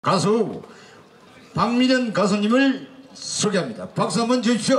가수 박미련 가수님을 소개합니다. 박수 한번 주십시오.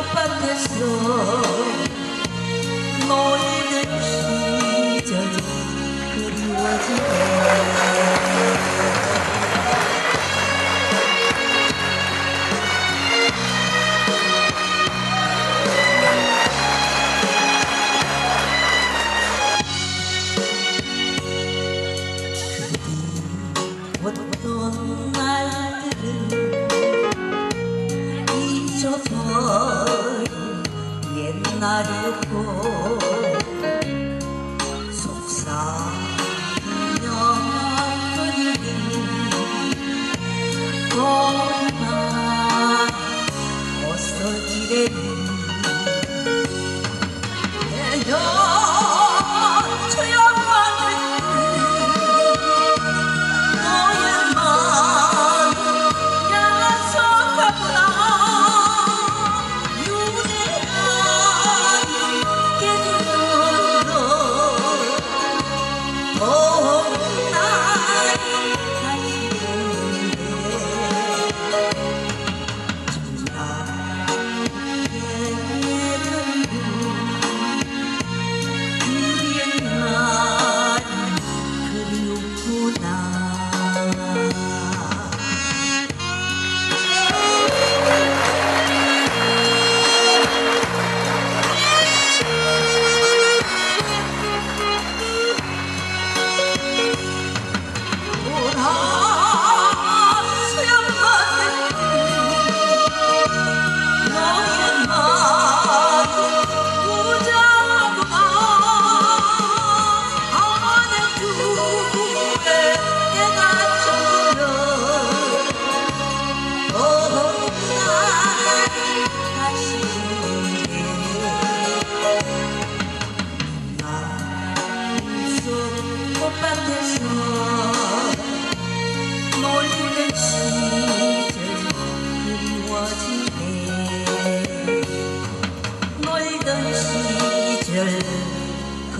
open this door. No, 나르고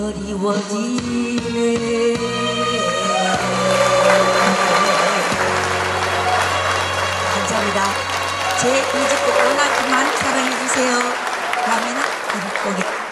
그리워지네. 감사합니다. 제 뮤직곡 워낙 많은 사랑해주세요. 다음에는 이곡에